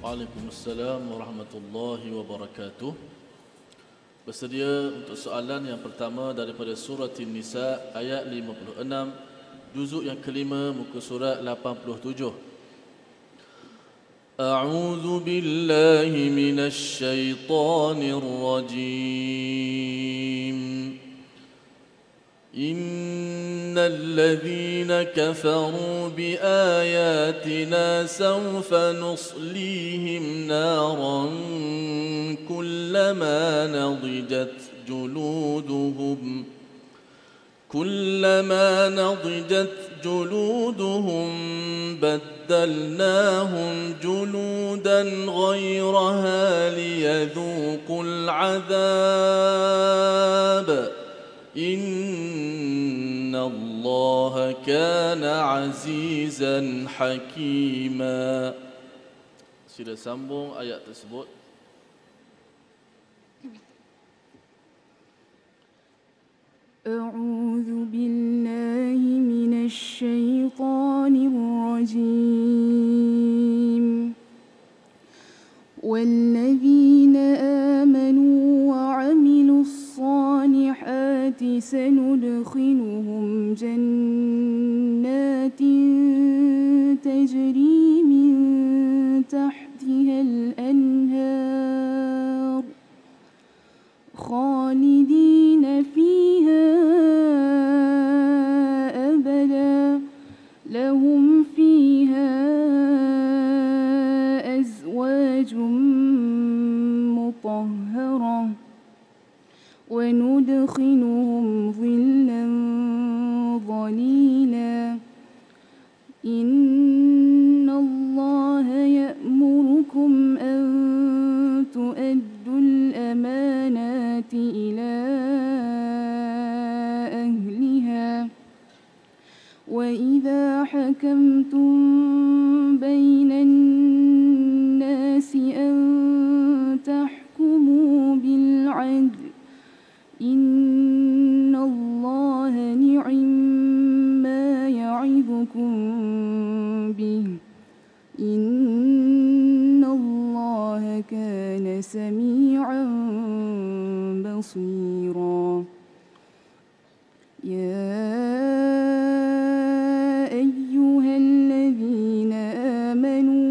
Waalaikumsalam warahmatullahi wabarakatuh. Bersedia untuk soalan yang pertama daripada surah An-Nisa ayat 56 juzuk yang kelima muka surat 87. أعوذ بالله من الشيطان الرجيم إن الذين كفروا بآياتنا سوف نصليهم نارا كلما نضجت جلودهم كلما نضجت جلودهم بدلناهم جلودا غيرها ليذوقوا العذاب إن الله كان عزيزا حكيما. Sila sambung ayat tersebut. أعوذ بالله من الشيطان الرجيم. والذين آمنوا وعملوا الصالحات سندخلهم خالدين فيها أبدا. لهم فيها أزواج مطهرة. وندخلهم ظلا ظليلا. إن الله يأمركم أن تؤدوا إلى أهلها. وإذا حكمتم بين الناس يا أيها الذين آمنوا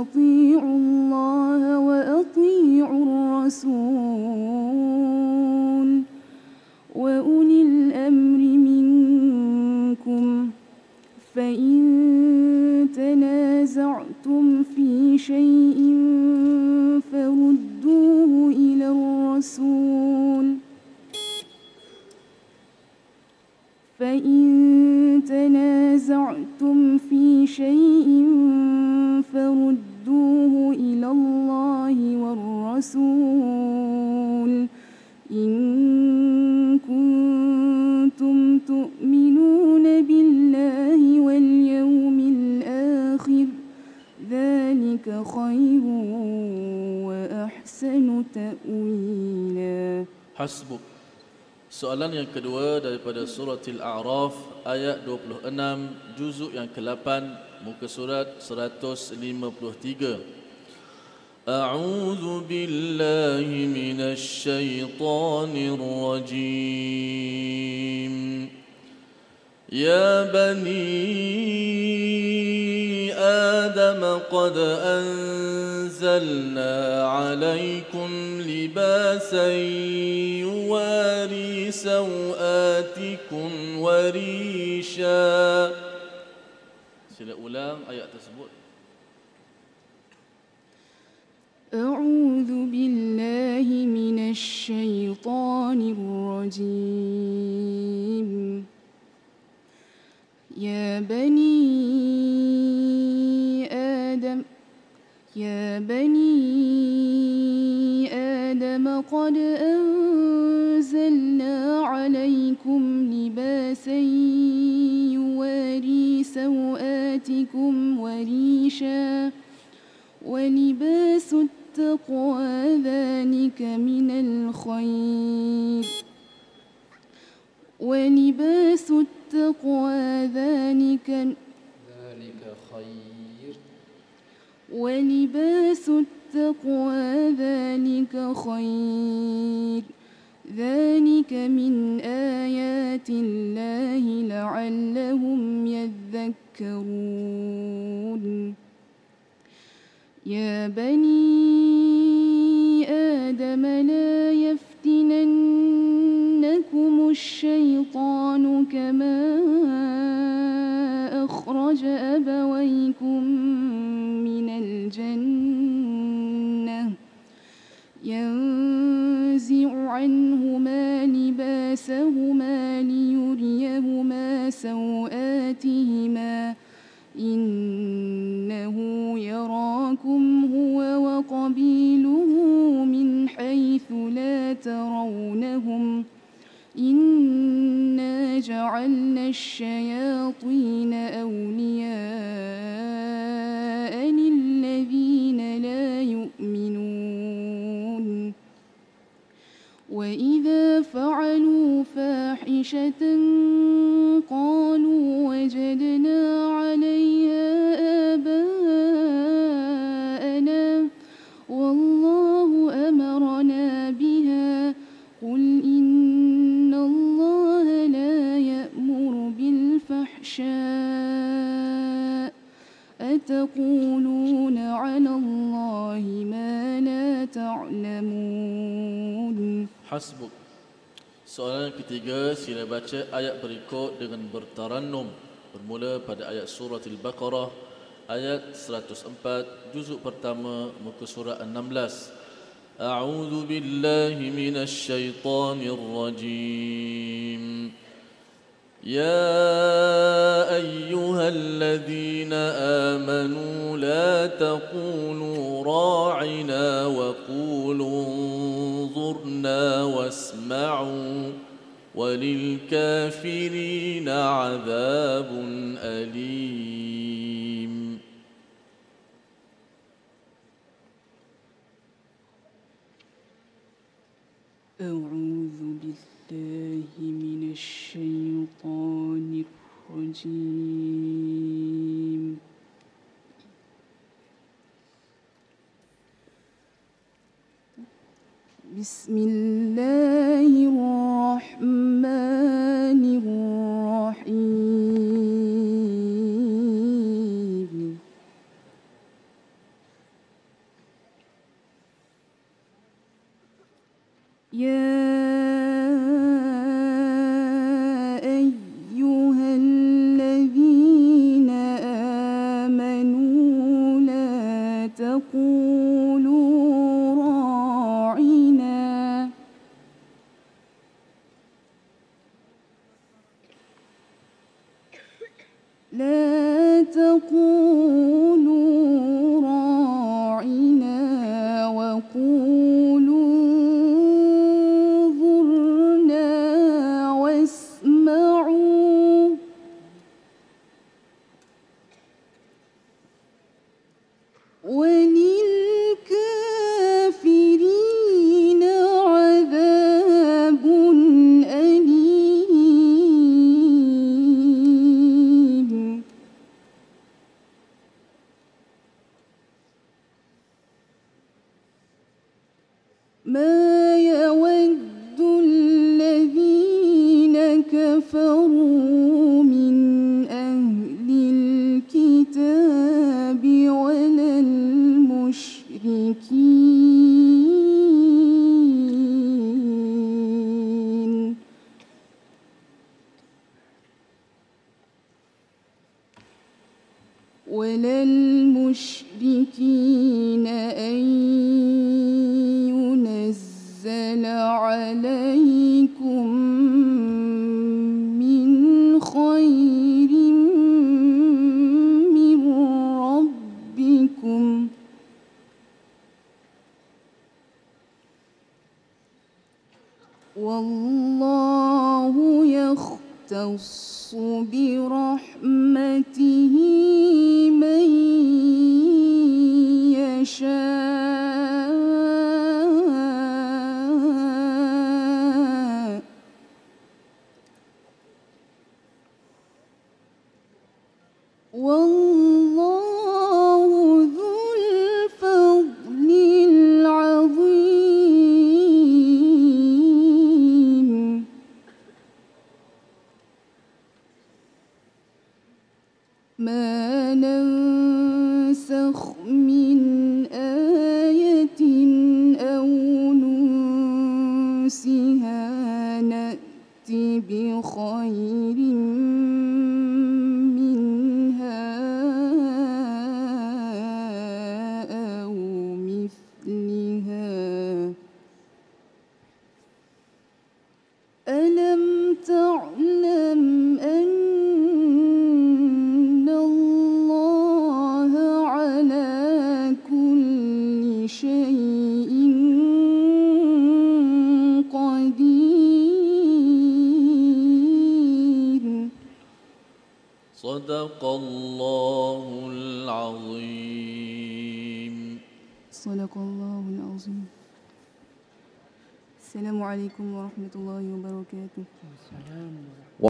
أطيعوا الله وأطيعوا الرسول وأولي الأمر منكم فإن تنازعتم في شيء Soalan yang kedua daripada surah Al-A'raf ayat 26 juzuk yang ke-8 muka surat 153 أعوذ بالله من الشيطان الرجيم يا بني آدم قد أنزلنا عليكم لباسا يواري سوآتكم وريشا Sila ulang ayat tersebut. أعوذ بالله من الشيطان الرجيم يا بني آدم يا بني آدم قد ولباس التقوى ذلك من الخير. ولباس التقوى ذلك ذلك خير. ولباس التقوى ذلك خير. ذلك من آيات الله لعلهم يذكرون. يا بني آدم لا يفتننكم الشيطان كما أخرج أبويكم من الجنة. ينزع عنهما لباسهما ليريهما سوآتهما. إنه يراكم هو وقبيله من حيث لا ترونهم إنا جعلنا الشياطين أولياء للذين لا يؤمنون وإذا فعلوا فاحشة قالوا تعلمون Hasbuk. Soalan yang ketiga, sila baca ayat berikut dengan bertarannum bermula pada ayat surah Al-Baqarah ayat 104 juzuk pertama muka surah 16. A'udzu billahi minasy syaithanir rajim. يا وللكافرين عذاب أليم. أعوذ بالله من الشيطان الرجيم. بسم الله لا تقولوا que صدق الله العظيم. صدق الله العظيم. السلام عليكم ورحمة الله وبركاته.